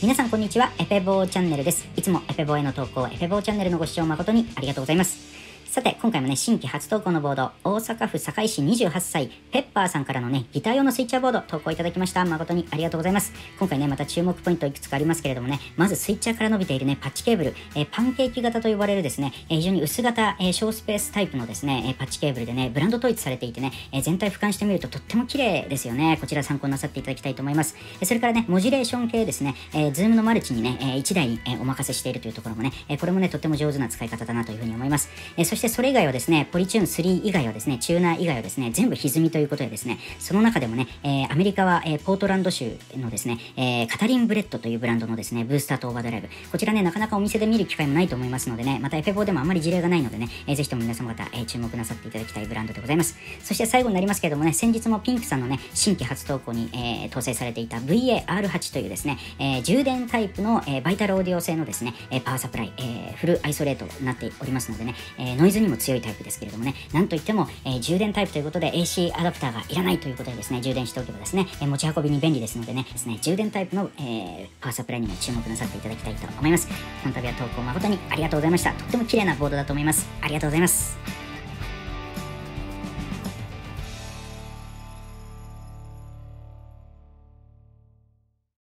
皆さんこんにちは、エフェボーチャンネルです。いつもエフェボーへの投稿、エフェボーチャンネルのご視聴誠にありがとうございます。さて、今回もね、新規初投稿のボード、大阪府堺市28歳、ペッパーさんからのね、ギター用のスイッチャーボード、投稿いただきました。誠にありがとうございます。今回ね、また注目ポイントいくつかありますけれどもね、まずスイッチャーから伸びているね、パッチケーブル、えーパンケーキ型と呼ばれるですね、えー非常に薄型、えー小スペースタイプのですね、えパッチケーブルでね、ブランド統一されていてね、え全体俯瞰してみるととっても綺麗ですよね。こちら参考なさっていただきたいと思います。えそれからね、モジュレーション系ですね、えー、ズームのマルチにね、え1台、えお任せしているというところもね、えこれもね、とっても上手な使い方だなというふうに思います。えそしてそれ以外はですね、 PolyTune 3以外はですね、チューナー以外はですね、全部歪みということでですね、その中でもね、えーアメリカは、えーポートランド州のですね、えー Catalinbread というブランドのですね、ブースターとオーバードライブ。こちらね、なかなかお店で見る機会もないと思いますのでね、またエフェボでもあまり事例がないのでね、えーぜひとも皆様方、えー注目なさっていただきたいブランドでございます。そして最後になりますけどもね、先日もピンクさんのね、新規初投稿に、えー搭載されていた VAR8 というですね、えー充電タイプの、えー Vital Audio 製のですね、えパワーサプライ、えーフルアイソレートになっておりますのでね、えーノイズにも強いタイプですけれどもね、なんといっても、えー充電タイプということで AC アダプターがいらないということでですね、充電しておけばですね、えー持ち運びに便利ですのでね、ですね充電タイプの、えーパワーサプライにも注目なさっていただきたいと思います。この度は投稿誠にありがとうございました。とっても綺麗なボードだと思います。ありがとうございます。